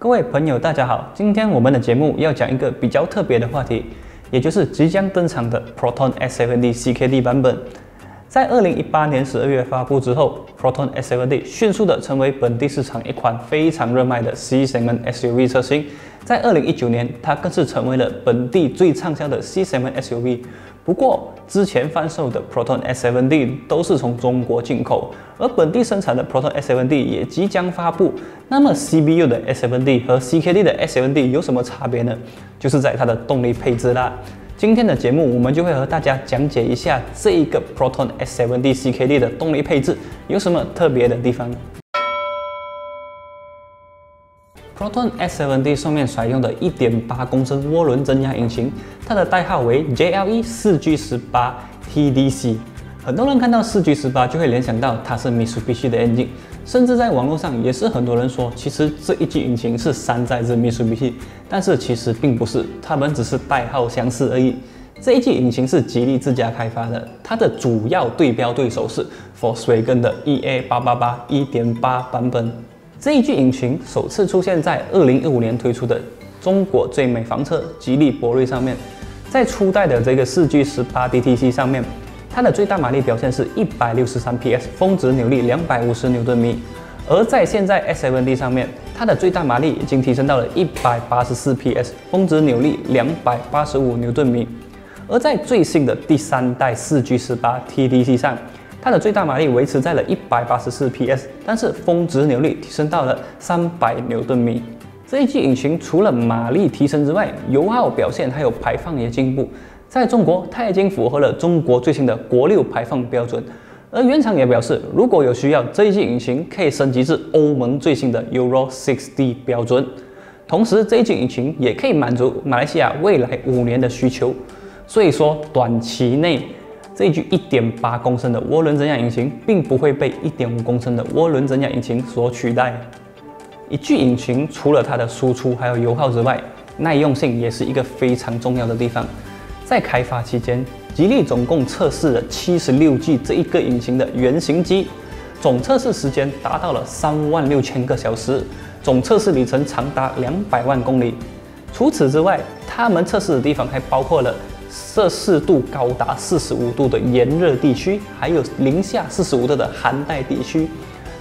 各位朋友，大家好！今天我们的节目要讲一个比较特别的话题，也就是即将登场的 Proton S7D CKD 版本。在二零一八年十二月发布之后，Proton S7D 迅速的成为本地市场一款非常热卖的 C7 级 SUV 车型。在二零一九年，它更是成为了本地最畅销的 C7 级 SUV。不过，之前贩售的 Proton S7D 都是从中国进口，而本地生产的 Proton S7D 也即将发布。那么，CBU 的 S7D 和 CKD 的 S7D 有什么差别呢？就是在它的动力配置啦。今天的节目，我们就会和大家讲解一下这一个 Proton S7D CKD 的动力配置有什么特别的地方。Proton S7D 上面采用的1.8公升涡轮增压引擎，它的代号为 JLE 4G18 TDC。很多人看到 4G18 就会联想到它是 Mitsubishi 的 engine，甚至在网络上也是很多人说，其实这一具引擎是山寨自 Mitsubishi，但是其实并不是，它们只是代号相似而已。这一具引擎是吉利自家开发的，它的主要对标对手是 Volkswagen 的 EA888 1.8版本。这一具引擎首次出现在二零一五年推出的中国最美房车吉利博瑞上面，在初代的这个四 G 十八 DTC 上面，它的最大马力表现是一百六十三 PS，峰值扭力两百五十牛顿米；而在现在 S7D 上面，它的最大马力已经提升到了一百八十四 PS，峰值扭力两百八十五牛顿米；而在最新的第三代四 G 十八 TDC 上。它的最大马力维持在了一百八十四 PS，但是峰值扭力提升到了三百牛顿米。这一具引擎除了马力提升之外，油耗表现还有排放也进步。在中国，它已经符合了中国最新的国六排放标准。而原厂也表示，如果有需要，这一具引擎可以升级至欧盟最新的 Euro 6D 标准。同时，这一具引擎也可以满足马来西亚未来五年的需求。所以说，短期内。这一具1.8公升的涡轮增压引擎，并不会被1.5公升的涡轮增压引擎所取代。一具引擎除了它的输出还有油耗之外，耐用性也是一个非常重要的地方。在开发期间，吉利总共测试了76具这一个引擎的原型机，总测试时间达到了3万六千个小时，总测试里程长达两百万公里。除此之外，他们测试的地方还包括了。摄氏度高达四十五度的炎热地区，还有零下四十五度的寒带地区，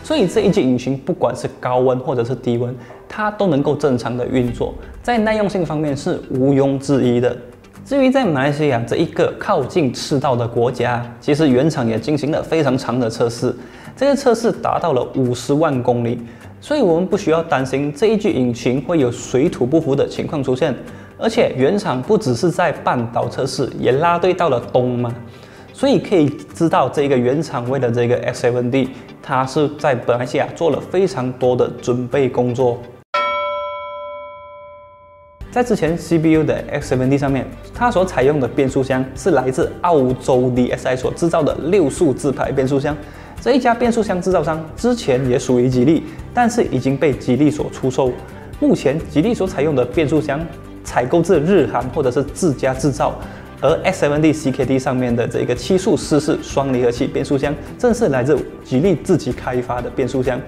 所以这一具引擎不管是高温或者是低温，它都能够正常的运作，在耐用性方面是毋庸置疑的。至于在马来西亚这一个靠近赤道的国家，其实原厂也进行了非常长的测试，这个测试达到了五十万公里，所以我们不需要担心这一具引擎会有水土不服的情况出现。而且原厂不只是在半岛测试，也拉队到了东嘛，所以可以知道这个原厂为了这个 X7D，它是在马来西亚做了非常多的准备工作。在之前 CBU 的 X7D 上面，它所采用的变速箱是来自澳洲 DSI 所制造的六速自排变速箱。这一家变速箱制造商之前也属于吉利，但是已经被吉利所出售。目前吉利所采用的变速箱。采购自日韩或者是自家制造，而 S7D CKD 上面的这个七速湿式双离合器变速箱，正是来自吉利自己开发的变速箱。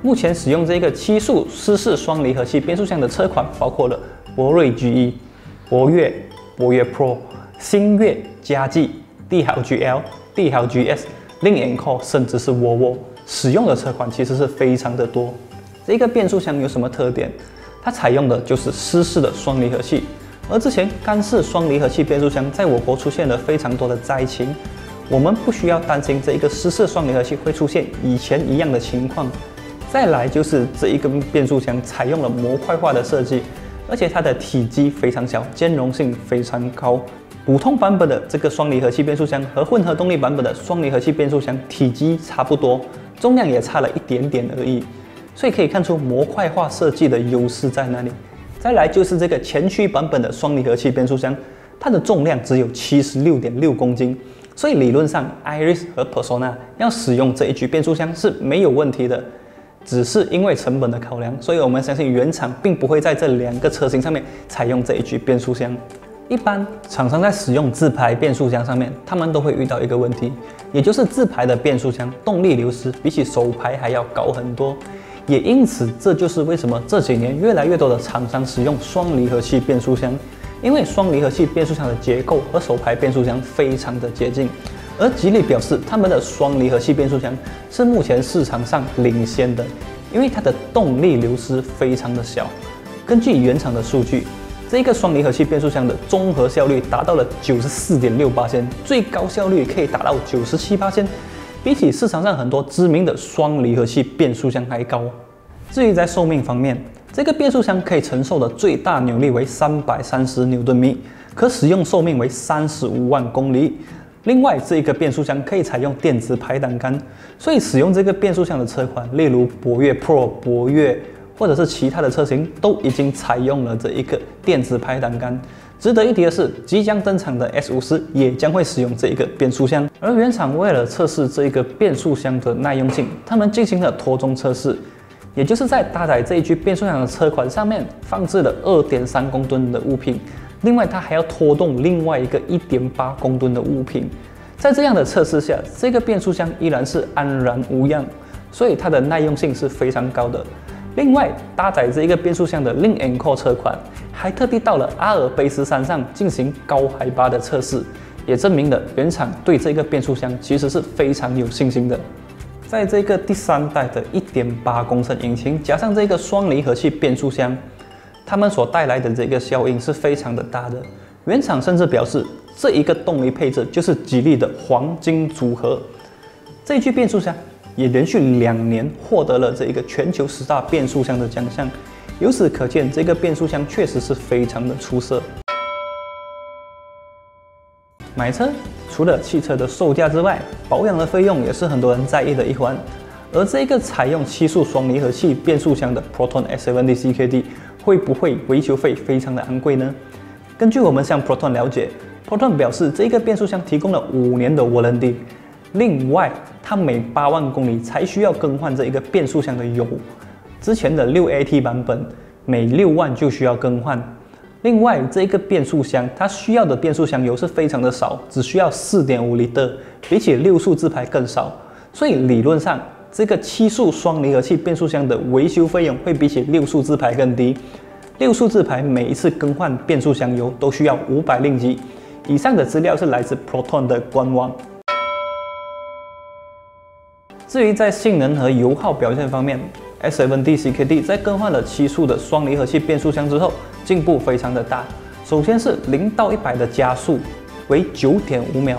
目前使用这个七速湿式双离合器变速箱的车款，包括了博瑞 GE、博越、博越 Pro、星越、嘉际、帝豪 GL、帝豪 GS、Lynk & Co，甚至是沃尔沃。使用的车款其实是非常的多。这个变速箱有什么特点？它采用的就是湿式的双离合器，而之前干式双离合器变速箱在我国出现了非常多的灾情，我们不需要担心这一个湿式双离合器会出现以前一样的情况。再来就是这一根变速箱采用了模块化的设计，而且它的体积非常小，兼容性非常高。普通版本的这个双离合器变速箱和混合动力版本的双离合器变速箱体积差不多，重量也差了一点点而已。所以可以看出模块化设计的优势在哪里。再来就是这个前驱版本的双离合器变速箱，它的重量只有七十六点六公斤，所以理论上 Iris 和 Persona 要使用这一具变速箱是没有问题的。只是因为成本的考量，所以我们相信原厂并不会在这两个车型上面采用这一具变速箱。一般厂商在使用自排变速箱上面，他们都会遇到一个问题，也就是自排的变速箱动力流失比起手排还要高很多。也因此，这就是为什么这几年越来越多的厂商使用双离合器变速箱，因为双离合器变速箱的结构和手排变速箱非常的接近。而吉利表示，他们的双离合器变速箱是目前市场上领先的，因为它的动力流失非常的小。根据原厂的数据，这个双离合器变速箱的综合效率达到了九十四点六八千，最高效率可以达到九十七八千，比起市场上很多知名的双离合器变速箱还高。至于在寿命方面，这个变速箱可以承受的最大扭力为三百三十牛顿米，可使用寿命为三十五万公里。另外，这个变速箱可以采用电子排挡杆，所以使用这个变速箱的车款，例如博越 Pro、博越，或者是其他的车型，都已经采用了这一个电子排挡杆。值得一提的是，即将登场的 S 五十也将会使用这一个变速箱。而原厂为了测试这一个变速箱的耐用性，他们进行了拖中测试，也就是在搭载这一具变速箱的车款上面放置了二点三公吨的物品。另外，它还要拖动另外一个一点八公吨的物品，在这样的测试下，这个变速箱依然是安然无恙，所以它的耐用性是非常高的。另外，搭载这一个变速箱的 Link and Co 车款，还特地到了阿尔卑斯山上进行高海拔的测试，也证明了原厂对这个变速箱其实是非常有信心的。在这个第三代的一点八公升引擎加上这个双离合器变速箱。它们所带来的这个效应是非常的大的。原厂甚至表示，这一个动力配置就是吉利的黄金组合。这具变速箱也连续两年获得了这一个全球十大变速箱的奖项。由此可见，这个变速箱确实是非常的出色。买车除了汽车的售价之外，保养的费用也是很多人在意的一环。而这个采用七速双离合器变速箱的 Proton S70 CKD。会不会维修费非常的昂贵呢？根据我们向 Proton 了解，Proton 表示这个变速箱提供了五年的 warranty，另外它每八万公里才需要更换这一个变速箱的油，之前的六 AT 版本每六万就需要更换。另外这一个变速箱它需要的变速箱油是非常的少，只需要四点五 L，比起六速自排更少，所以理论上。这个七速双离合器变速箱的维修费用会比起六速自排更低。六速自排每一次更换变速箱油都需要五百令吉。以上的资料是来自 Proton 的官网。至于在性能和油耗表现方面，S7D CKD 在更换了七速的双离合器变速箱之后，进步非常的大。首先是零到一百的加速为九点五秒。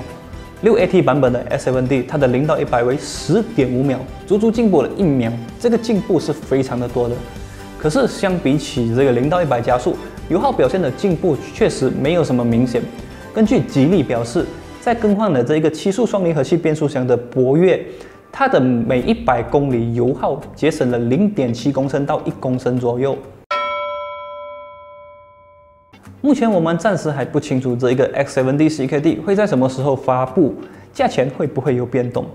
六 AT 版本的 S7D，它的零到一百为十点五秒，足足进步了一秒，这个进步是非常的多的。可是相比起这个零到一百加速，油耗表现的进步确实没有什么明显。根据吉利表示，在更换了这个七速双离合器变速箱的博越，它的每一百公里油耗节省了零点七公升到一公升左右。目前我们暂时还不清楚这一个 X7D CKD 会在什么时候发布，价钱会不会有变动。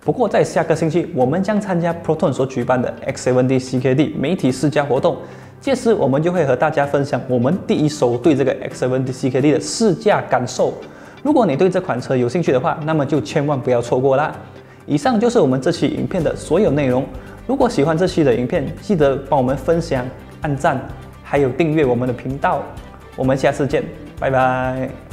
不过在下个星期，我们将参加 Proton 所举办的 X7D CKD 媒体试驾活动，届时我们就会和大家分享我们第一手对这个 X7D CKD 的试驾感受。如果你对这款车有兴趣的话，那么就千万不要错过啦！以上就是我们这期影片的所有内容。如果喜欢这期的影片，记得帮我们分享、按赞，还有订阅我们的频道。我们下次见，拜拜。